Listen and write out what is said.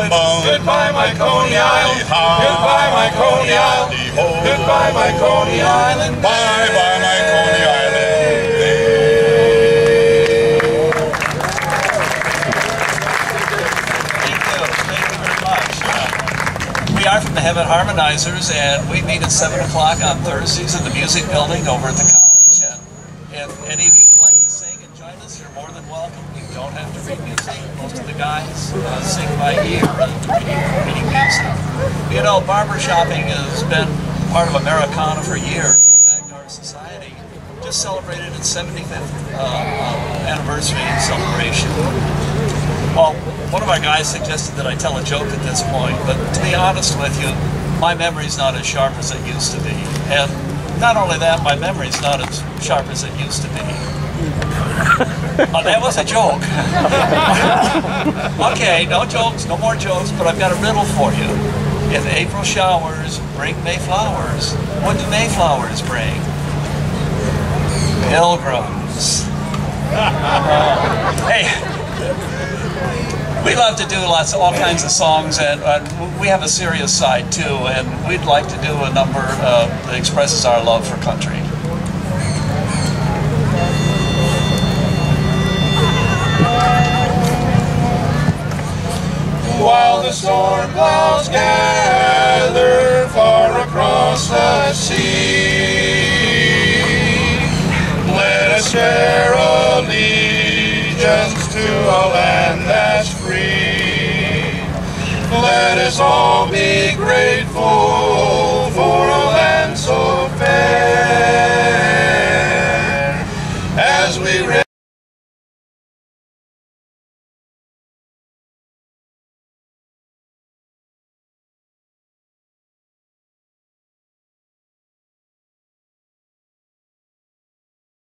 bum bum. Goodbye, my Coney Island. Goodbye, my Coney Island. Goodbye, my Coney Island. Bye bye, my Coney Island. Thank you. Thank you very much. We are from the Hemet Harmonizers, and we meet at 7 o'clock on Thursdays in the Music Building over at the college. And if any of you would like to sing and join us, welcome. You don't have to read music. Most of the guys uh, sing by ear. You know, barber shopping has been part of Americana for years. In fact, our society just celebrated its 75th uh, uh, anniversary celebration. Well, one of our guys suggested that I tell a joke at this point, but to be honest with you, my memory's not as sharp as it used to be. And not only that, my memory's not as sharp as it used to be. Oh, that was a joke. okay, no jokes, no more jokes, but I've got a riddle for you. If April showers bring May flowers, what do May flowers bring? Pilgrims. hey, we love to do lots of all kinds of songs, and uh, we have a serious side too. And we'd like to do a number uh, that expresses our love for country. While the storm clouds gather far across the sea, let us swear allegiance to a land free. Let us all be grateful for a land so fair.